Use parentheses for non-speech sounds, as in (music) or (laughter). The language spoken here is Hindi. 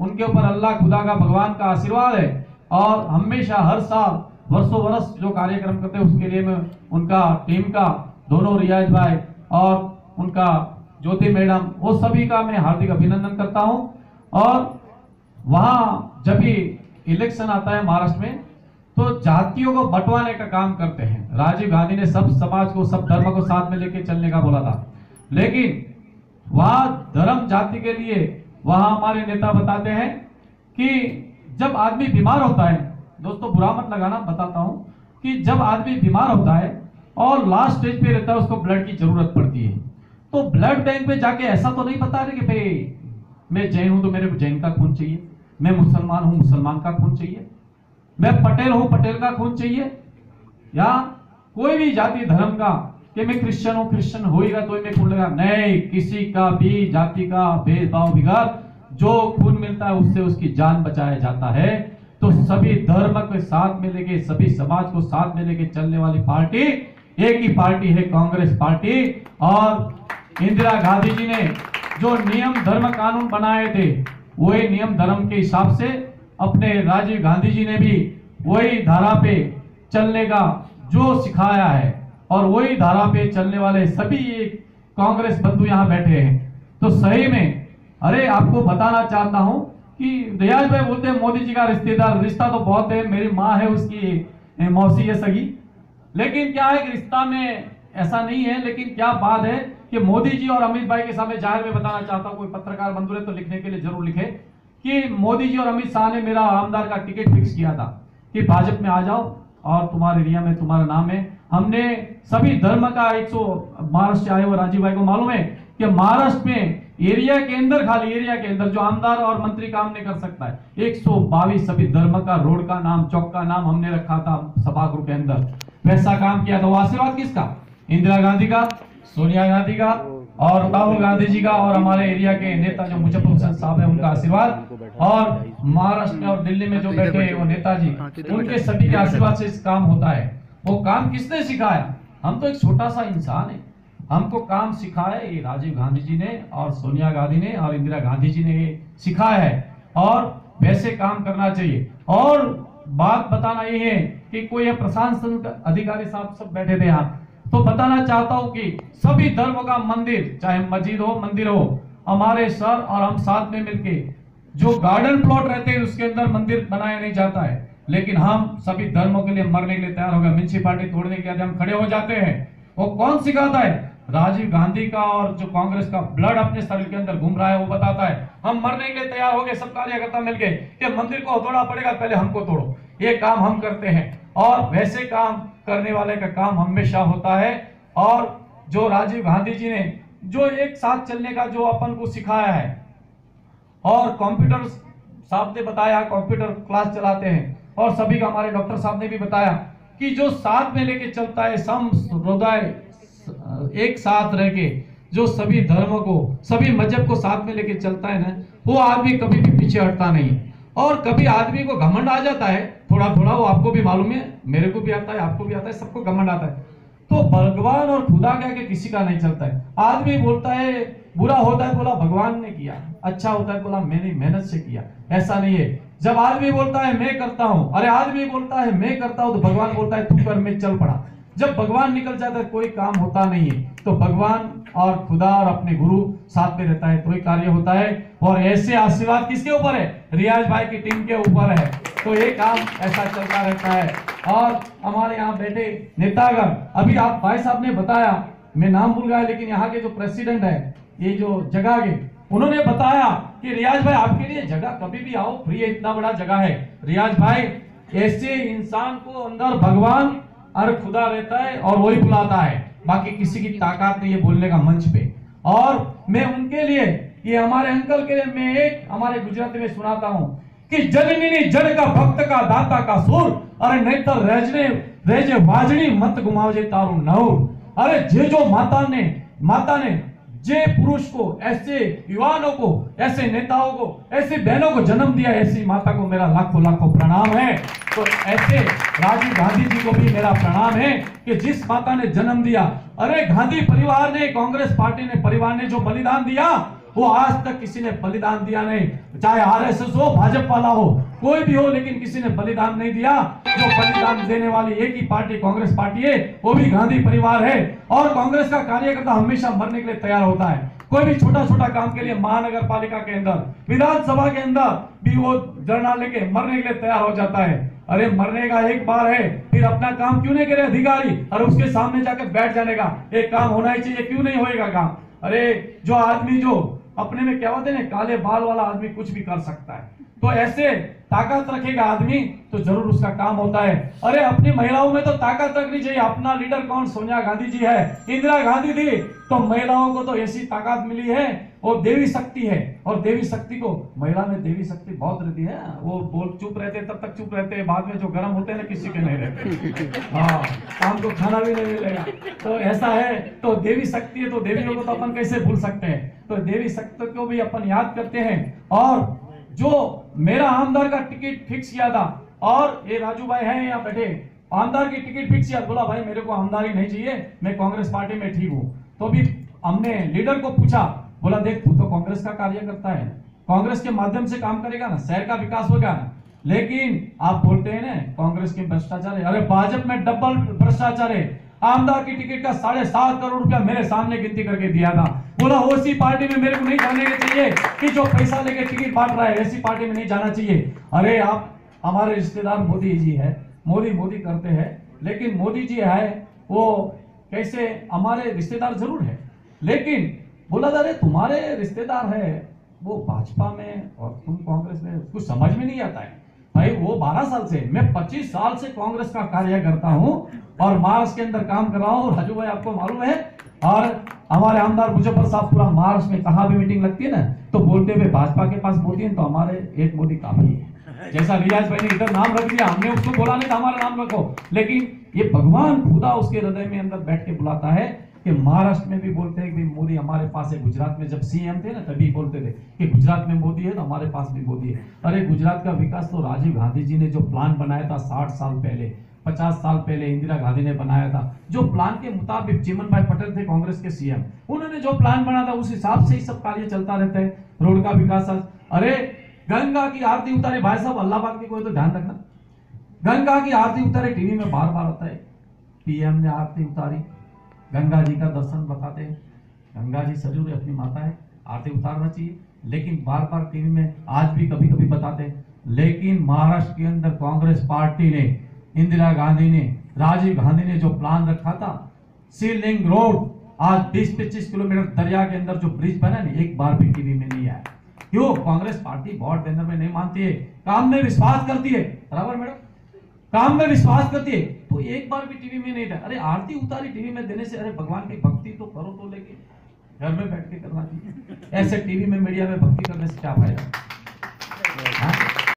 उनके ऊपर अल्लाह खुदा का, भगवान का आशीर्वाद है। और हमेशा, हर साल, वर्षों वर्ष जो कार्यक्रम करते हैं, उसके लिए मैं उनका टीम का, दोनों रियाज भाई और उनका ज्योति मैडम, वो सभी का मैं हार्दिक अभिनंदन करता हूँ। और वहाँ जब भी इलेक्शन आता है महाराष्ट्र में तो जातियों को बंटवाने का काम करते हैं। राजीव गांधी ने सब समाज को, सब धर्म को साथ में लेके चलने का बोला था। लेकिन वहाँ धर्म जाति के लिए वहाँ हमारे नेता बताते हैं कि जब आदमी बीमार होता है, दोस्तों बुरा मत लगाना, बताता हूँ कि जब आदमी बीमार होता है और लास्ट स्टेज पे रहता है, उसको ब्लड की ज़रूरत पड़ती है। तो ब्लड बैंक में जाके ऐसा तो नहीं बता रहे कि भाई, मैं जैन हूँ तो मेरे जैन का खून चाहिए, मैं मुसलमान हूँ मुसलमान का खून चाहिए, मैं पटेल हूँ पटेल का खून चाहिए, या कोई भी जाति, धर्म का कि मैं क्रिश्चियन हूँ क्रिश्चियन होएगा तो मैं खून लगा नहीं, किसी का भी, जाति का, भेदभाव, बिगाड़, जो खून मिलता है, उससे उसकी जान बचाया जाता है। तो सभी धर्म के साथ में लेके सभी समाज को साथ में लेके चलने वाली पार्टी, एक ही पार्टी है, कांग्रेस पार्टी। और इंदिरा गांधी जी ने जो नियम, धर्म कानून बनाए थे, वही नियम, धर्म के हिसाब से अपने राजीव गांधी जी ने भी वही धारा पे चलने का जो सिखाया है। और वही धारा पे चलने वाले सभी ये कांग्रेस बंधु यहाँ बैठे हैं। तो सही में, अरे आपको बताना चाहता हूँ कि रियाज भाई बोलते हैं, मोदी जी का रिश्तेदार, रिश्ता तो बहुत है, मेरी माँ है उसकी मौसी है सगी। लेकिन क्या है कि रिश्ता में ऐसा नहीं है, लेकिन क्या बात है कि मोदी जी और अमित भाई के सामने ज़ाहिर में बताना चाहता हूँ, कोई पत्रकार बंधु है तो लिखने के लिए ज़रूर लिखे, कि मोदी जी और अमित शाह ने मेरा आमदार का टिकट फिक्स किया था कि भाजपा में आ जाओ और तुम्हारे एरिया में तुम्हारा नाम है हमने सभी धर्म का एक सौ महाराष्ट्र से आए हुए राजीव भाई को मालूम है कि महाराष्ट्र में एरिया के अंदर, खाली एरिया के अंदर जो आमदार और मंत्री काम नहीं कर सकता है, एक सभी धर्म का, रोड का नाम, चौक का नाम हमने रखा था सभागृह के अंदर। वैसा काम किया था वो आशीर्वाद किसका? इंदिरा गांधी का, सोनिया गांधी का और राहुल गांधी जी का और हमारे एरिया के नेता जो मुजफ्फर हुसैन साहब है, उनका आशीर्वाद। और महाराष्ट्र में और दिल्ली में जो बैठे हैं वो नेताजी, उनके सभी के आशीर्वाद से इस काम होता है। वो काम किसने सिखाया? हम तो एक छोटा सा इंसान है। हमको काम सिखाया ये राजीव गांधी जी ने और सोनिया गांधी ने और इंदिरा गांधी जी ने सिखाया है। और वैसे काम करना चाहिए। और बात बताना ये है कि कोई प्रशासन अधिकारी साहब सब बैठे थे यहाँ। तो बताना चाहता हूँ कि सभी धर्म का मंदिर, चाहे मस्जिद हो, मंदिर हो, हमारे सर और हम साथ में मिलके जो गार्डन प्लॉट रहते हैं उसके अंदर मंदिर बनाया नहीं जाता है। लेकिन हम सभी धर्मों के लिए मरने के लिए तैयार हो गए। म्यूनसिपालिटी तोड़ने के लिए हम खड़े हो जाते हैं। वो कौन सिखाता है? राजीव गांधी का और जो कांग्रेस का ब्लड अपने शरीर के अंदर घूम रहा है, वो बताता है। हम मरने के लिए तैयार हो गए, सब कार्यकर्ता मिलके कि मंदिर को तोड़ा पड़ेगा, पहले हमको तोड़ो। ये काम हम करते हैं। और वैसे काम करने वाले का काम हमेशा होता है। और जो राजीव गांधी जी ने जो एक साथ चलने का जो अपन को सिखाया है, और कंप्यूटर साहब ने बताया कंप्यूटर क्लास चलाते हैं। और सभी का हमारे डॉक्टर साहब ने भी बताया कि जो साथ में लेके चलता है, सम हृदय एक साथ रह के, जो सभी धर्मों को, सभी मज़हब को साथ में लेके चलता है ना, वो आदमी कभी भी पीछे हटता नहीं। और कभी आदमी को घमंड आ जाता है थोड़ा थोड़ा वो आपको भी मालूम है, मेरे को भी आता है, आपको भी आता है, सबको घमंड आता है। तो भगवान और खुदा के किसी का नहीं चलता है। आदमी बोलता है, बुरा होता है, बोला भगवान ने किया अच्छा होता है, बोला मैंने मेहनत से किया, ऐसा नहीं है। जब आदमी बोलता है, मैं करता हूँ, अरे आदमी बोलता है, मैं करता हूँ तो भगवान बोलता है, तू कर, मैं चल पड़ा। जब भगवान निकल जाता है, कोई काम होता नहीं है तो भगवान और खुदा और अपने गुरु साथ में रहता है तो ही कार्य होता है। और ऐसे आशीर्वाद किसके ऊपर है? रियाज भाई की टीम के ऊपर है। तो ये काम ऐसा चलता रहता है। और हमारे यहाँ बैठे नेतागण, अभी आप भाई साहब ने बताया, मैं नाम भूल गया, लेकिन यहाँ के जो प्रेसिडेंट है, ये जो जगह के उन्होंने बताया कि रियाज भाई, आपके लिए जगह कभी भी आओ फ्री है इतना बड़ा जगह है। रियाज भाई, ऐसे इंसान को अंदर भगवान और खुदा रहता है और वही बुलाता है। बाकी किसी की ताकत नहीं है बोलने का मंच पे। और मैं उनके लिए, ये हमारे अंकल के लिए मैं एक हमारे गुजराती में सुनाता हूँ कि जननी जड़ का भक्त का, दाता का सुर, अरे नहीं तो रजने रेजे वाजनी मत गुमावजे तारू नव अरे जे जो माता ने माता ने जे पुरुष को, ऐसे युवाओं को, ऐसे नेताओं को, ऐसी बहनों को जन्म दिया, ऐसी माता को मेरा लाखों लाखों प्रणाम है। तो ऐसे राजीव गांधी जी को भी मेरा प्रणाम है कि जिस माता ने जन्म दिया, अरे गांधी परिवार ने, कांग्रेस पार्टी ने, परिवार ने जो बलिदान दिया वो आज तक किसी ने बलिदान दिया नहीं। चाहे आरएसएस हो भाजपा वाला हो, कोई भी हो, लेकिन किसी ने बलिदान नहीं दिया। जो बलिदान देने वाली एक ही पार्टी, कांग्रेस पार्टी है, वो भी गांधी परिवार है। और कांग्रेस का कार्यकर्ता हमेशा मरने के लिए तैयार होता है। कोई भी छोटा छोटा काम के लिए महानगर पालिका के अंदर, विधानसभा के अंदर भी वो धरना लेके मरने के लिए तैयार हो जाता है। अरे मरने का एक बार है, फिर अपना काम क्यों नहीं करे अधिकारी? और उसके सामने जाकर बैठ जाने का। एक काम होना ही चाहिए, क्यों नहीं होएगा काम? अरे, जो आदमी जो अपने में क्या होते हैं? काले बाल वाला आदमी कुछ भी कर सकता है। तो ऐसे ताकत रखेगा आदमी तो ज़रूर उसका काम होता है। अरे, अपनी महिलाओं में तो ताकत रखनी चाहिए। अपना लीडर कौन? सोनिया गांधी जी है। इंदिरा गांधी थी तो महिलाओं को तो ऐसी ताकत मिली है। वो देवी शक्ति है। और देवी शक्ति को, महिला में देवी शक्ति बहुत रहती है। वो बोल, चुप रहते तब तक चुप रहते हैं। बाद में जो गर्म होते हैं ना, किसी के नहीं रहते। हाँ शाम को खाना भी नहीं मिलेगा। तो ऐसा है तो देवी शक्ति है तो देवियों को तो अपन कैसे भूल सकते हैं? तो देवी शक्ति को भी अपन याद करते हैं। और जो मेरा आमदार का टिकट फिक्स किया था, और ये राजू भाई है यहाँ बैठे, आमदार की टिकट फिक्स किया, बोला, भाई, मेरे को आमदारी नहीं चाहिए, मैं कांग्रेस पार्टी में ठीक हूँ। तो भी हमने लीडर को पूछा, बोला, देख, तू तो कांग्रेस का कार्य करता है, कांग्रेस के माध्यम से काम करेगा ना, शहर का विकास होगा ना, लेकिन आप बोलते हैं ना, कांग्रेस के भ्रष्टाचार है अरे भाजपा में डबल भ्रष्टाचार है आमदार की टिकट का साढ़े सात करोड़ रुपया मेरे सामने गिनती करके दिया था बोला, ओसी पार्टी में मेरे को नहीं जाने के चाहिए कि जो पैसा लेके टिकट बांट रहा है, ऐसी पार्टी में नहीं जाना चाहिए। अरे आप, हमारे रिश्तेदार मोदी जी है, मोदी मोदी करते हैं, लेकिन मोदी जी है, वो कैसे हमारे रिश्तेदार ज़रूर है। लेकिन बोला अरे तुम्हारे रिश्तेदार है, वो भाजपा में और तुम कांग्रेस में, कुछ समझ में नहीं आता है। भाई, वो 12 साल से, मैं 25 साल से कांग्रेस का कार्य करता हूँ और महाराष्ट्र के अंदर काम कर रहा हूँ, राजू भाई आपको मालूम है, और हमारे आमदार मुजफ्फर साहब पूरा महाराष्ट्र में कहा भी मीटिंग लगती है ना तो बोलते हुए भाजपा के पास मोदी है तो हमारे एक मोदी काफ़ी है। (laughs) जैसा रियाज भाई ने इधर नाम रख दिया हमने उसको बोला नहीं था हमारा नाम रखो। लेकिन ये भगवान खुदा उसके हृदय में अंदर बैठ के बुलाता है कि महाराष्ट्र में भी बोलते हैं कि मोदी हमारे पास है। गुजरात में जब सीएम थे ना तभी बोलते थे कि गुजरात में मोदी है तो हमारे पास भी मोदी है। अरे गुजरात का विकास तो राजीव गांधी जी ने जो प्लान बनाया था साठ साल पहले पचास साल पहले इंदिरा गांधी ने बनाया था, जो प्लान के मुताबिक चिमन भाई पटेल थे कांग्रेस के सीएम उन्होंने जो प्लान बना था, उस हिसाब से ही सब कार्य चलता रहता है, रोड का विकास। अरे, गंगा की आरती उतारे, भाई साहब अल्लाह पाक की कोई तो ध्यान रखना। गंगा की आरती उतारे, टीवी में बार बार आता है पीएम ने आरती उतारी, गंगा जी का दर्शन बताते हैं। गंगा जी सजूर अपनी माता है, आरती उतारना चाहिए, लेकिन बार बार टीवी में आज भी कभी कभी बताते हैं। लेकिन महाराष्ट्र के अंदर कांग्रेस पार्टी ने इंदिरा गांधी ने, राजीव गांधी ने जो प्लान रखा था, सीलिंग रोड, आज 20-25 किलोमीटर दरिया के अंदर जो ब्रिज बना ना, एक बार भी टीवी में नहीं आया। क्यों? कांग्रेस पार्टी वोट देने में नहीं मानती है। काम में विश्वास करती है। बराबर, मैडम? काम में विश्वास करती है। तो एक बार भी टीवी में नहीं था। अरे, आरती उतारी टीवी में देने से, अरे, भगवान की भक्ति तो करो तो लेके, घर में बैठ के करना चाहिए ऐसे टीवी में मीडिया में भक्ति करने से क्या फ़ायदा? हाँ?